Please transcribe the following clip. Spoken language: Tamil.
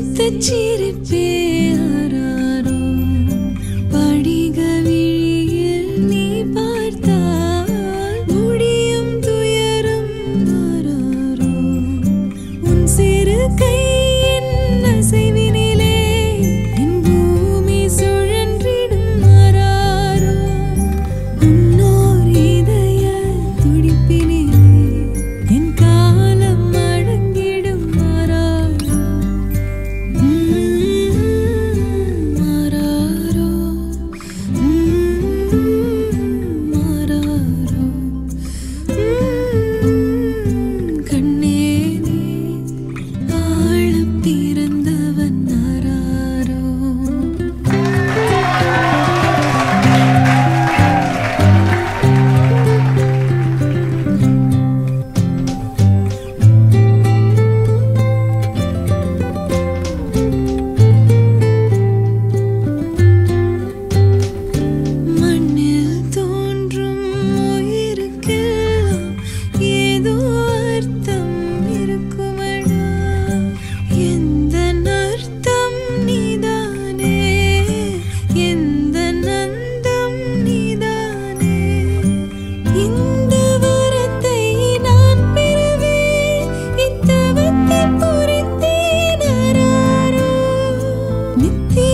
சிரித்த சிரிப்பே ஆராரோ படிக விழியில் நீ பார்த்தால் முடியும் துயரும் ஆராரோ உன் சிறு கை me.